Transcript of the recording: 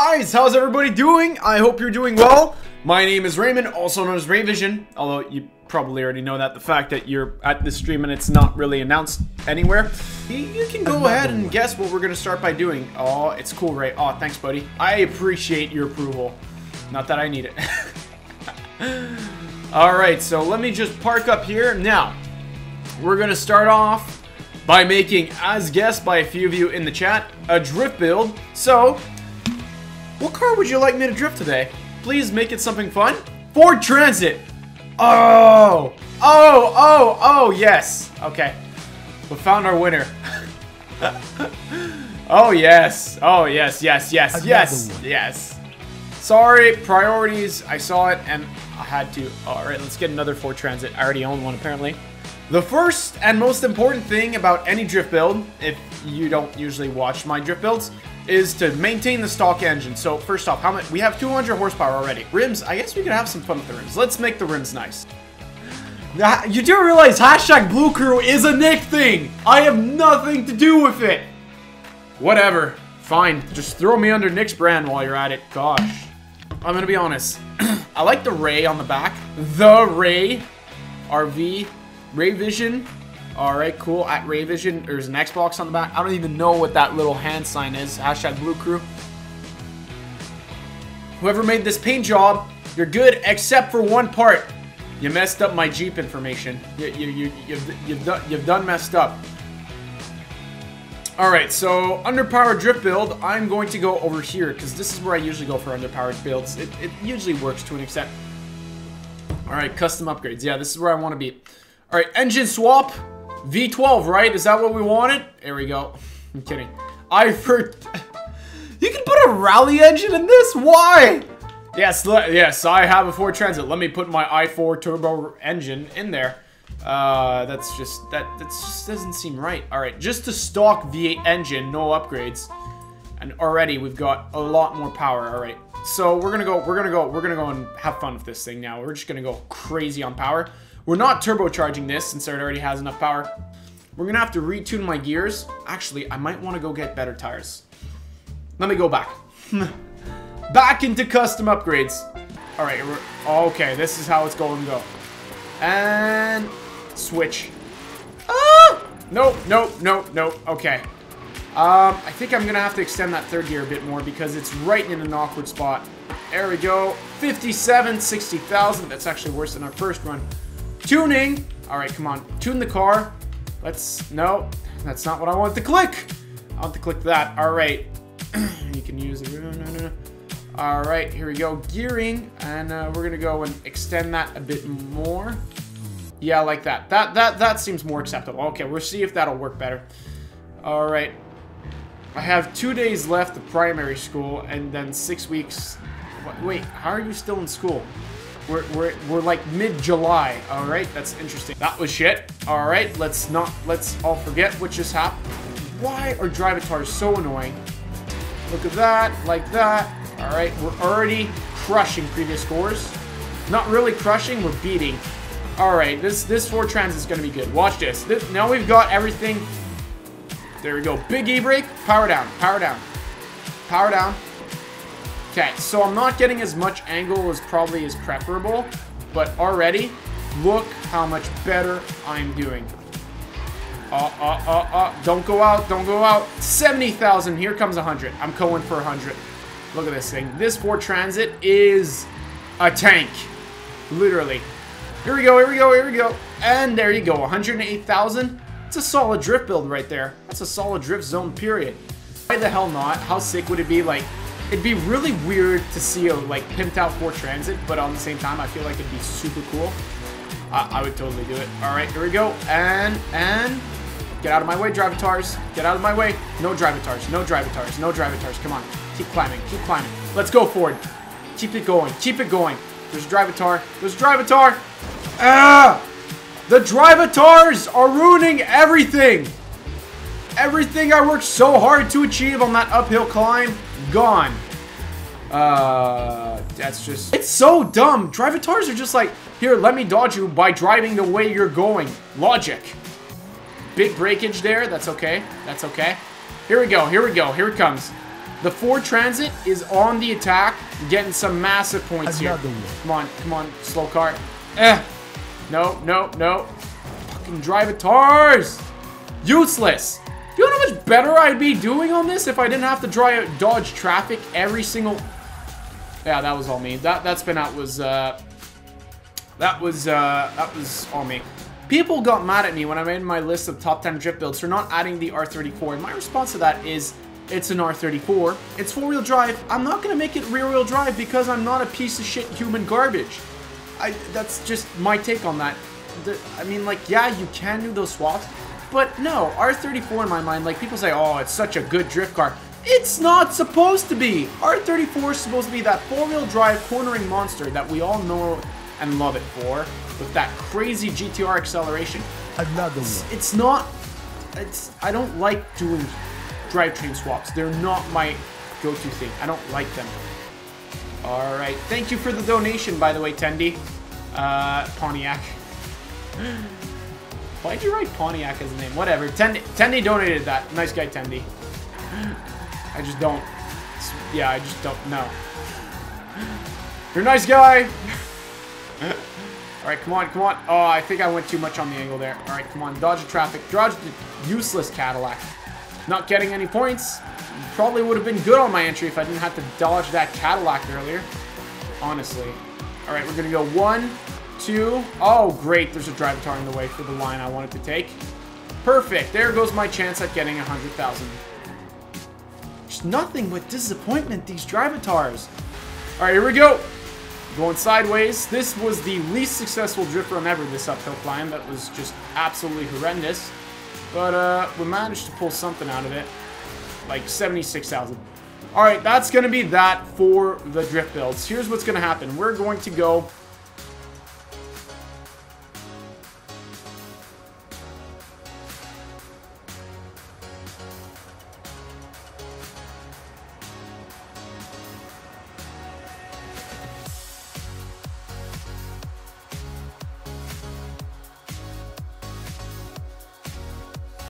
Guys, how's everybody doing? I hope you're doing well. My name is Raymond, also known as Rayvision, although you probably already know that the fact that you're at this stream and it's not really announced anywhere. You, can go ahead and guess what we're gonna start by doing. Oh, it's cool, Ray. Oh, thanks, buddy. I appreciate your approval. Not that I need it. Alright, so let me just park up here. Now, we're gonna start off by making, as guessed by a few of you in the chat, a drift build. So, what car would you like me to drift today? Please make it something fun. Ford Transit. Oh, oh, oh, oh, yes. Okay, we found our winner. oh yes, oh yes, yes, yes, Another yes, one. yes. Sorry, priorities. I saw it and I had to. All right, let's get another Ford Transit. I already own one apparently. The first and most important thing about any drift build, if you don't usually watch my drift builds, is to maintain the stock engine. So first off, how much? We have 200 horsepower already. Rims, I guess we could have some fun with the rims. Let's make the rims nice. You do realize hashtag Blue Crew is a Nick thing. I have nothing to do with it. Whatever. Fine. Just throw me under Nick's brand while you're at it. Gosh. I'm gonna be honest. I like the Ray on the back. The Ray. RV. Ray Vision. Alright, cool. At Ray Vision, there's an Xbox on the back. I don't even know what that little hand sign is. Hashtag Blue Crew. Whoever made this paint job, you're good except for one part. You messed up my Jeep information. You, you, you, you've, you've, done, you've done messed up. Alright, so underpowered drift build, I'm going to go over here because this is where I usually go for underpowered builds. It, it usually works to an extent. Alright, custom upgrades. Yeah, this is where I want to be. Alright, engine swap. V12, right? Is that what we wanted? There we go. I'm kidding. I for You can put a rally engine in this? Why? Yes, yes, I have a Ford Transit. Let me put my i4 turbo engine in there. Uh, that's just that that just doesn't seem right. All right, just a stock V8 engine, no upgrades, and already we've got a lot more power. All right, so we're gonna go, we're gonna go, we're gonna go and have fun with this thing now. We're just gonna go crazy on power. We're not turbocharging this since it already has enough power. We're gonna have to retune my gears. Actually, I might want to go get better tires. Let me go back. back into custom upgrades. All right, okay, this is how it's going to go. And switch. Ah! Nope, nope, nope, nope. Okay. Um, I think I'm gonna have to extend that third gear a bit more because it's right in an awkward spot. There we go. 57, 60,000. That's actually worse than our first run. Tuning. All right, come on. Tune the car. Let's, no, that's not what I want to click. I want to click that. All right. you can use it. No, no, no. All right, here we go. Gearing, and uh, we're gonna go and extend that a bit more. Yeah, like that. That that that seems more acceptable. Okay, we'll see if that'll work better. All right. I have two days left of primary school, and then six weeks. Wait, how are you still in school? We're, we're, we're like mid-July, all right? That's interesting. That was shit. All right, let's not, let's all forget what just happened. Why are drivatars so annoying? Look at that, like that. All right, we're already crushing previous scores. Not really crushing, we're beating. All right, this this Ford Transit is gonna be good. Watch this. this. Now we've got everything. There we go. Big e-brake, power down, power down, power down. Okay, so I'm not getting as much angle as probably is preferable, but already, look how much better I'm doing. Uh, uh, uh, uh, don't go out, don't go out. 70,000, here comes 100. I'm going for 100. Look at this thing. This Ford Transit is a tank. Literally. Here we go, here we go, here we go. And there you go, 108,000. It's a solid drift build right there. That's a solid drift zone, period. Why the hell not? How sick would it be? Like, it'd be really weird to see a, like, pimped out Ford Transit, but on the same time, I feel like it'd be super cool. I, I would totally do it. All right, here we go. And, and, get out of my way, drivatars. Get out of my way. No drivatars, no drivatars, no drivatars. Come on, keep climbing, keep climbing. Let's go forward. Keep it going, keep it going. There's a drivatar, there's a drivatar. Ah! The drivatars are ruining everything. Everything I worked so hard to achieve on that uphill climb, gone. Uh, that's just... It's so dumb. Drivatars are just like, here, let me dodge you by driving the way you're going. Logic. Big breakage there. That's okay. That's okay. Here we go. Here we go. Here it comes. The Ford Transit is on the attack, getting some massive points here. Come on, come on, slow car. Eh. No, no, no. Fucking drivatars. Useless. Do you know how much better I'd be doing on this if I didn't have to dry, dodge traffic every single... Yeah, that was all me. That that spin out was uh, that was uh, that was all me. People got mad at me when I made my list of top 10 drift builds for not adding the R34. And my response to that is, it's an R34. It's four-wheel drive. I'm not gonna make it rear-wheel drive because I'm not a piece of shit human garbage. I that's just my take on that. The, I mean, like, yeah, you can do those swaps, but no, R34 in my mind, like people say, oh, it's such a good drift car. It's not supposed to be. R34 is supposed to be that four-wheel drive cornering monster that we all know and love it for, with that crazy GTR acceleration. Another It's, one. it's not. It's. I don't like doing drivetrain swaps. They're not my go-to thing. I don't like them. All right. Thank you for the donation, by the way, Tendy. Uh, Pontiac. Why'd you write Pontiac as a name? Whatever. Tendy, Tendy donated that. Nice guy, Tendy. I just don't. Yeah, I just don't know. You're a nice guy. All right, come on, come on. Oh, I think I went too much on the angle there. All right, come on. Dodge the traffic. Dodge the useless Cadillac. Not getting any points. Probably would have been good on my entry if I didn't have to dodge that Cadillac earlier. Honestly. All right, we're to go one, two. Oh, great. There's a drivatar in the way for the line I wanted to take. Perfect. There goes my chance at getting 100,000. There's nothing but disappointment, these drivatars. All right, here we go. Going sideways. This was the least successful drift run ever, this uphill climb. That was just absolutely horrendous. But uh, we managed to pull something out of it. Like 76,000. All right, that's going to be that for the drift builds. Here's what's going to happen. We're going to go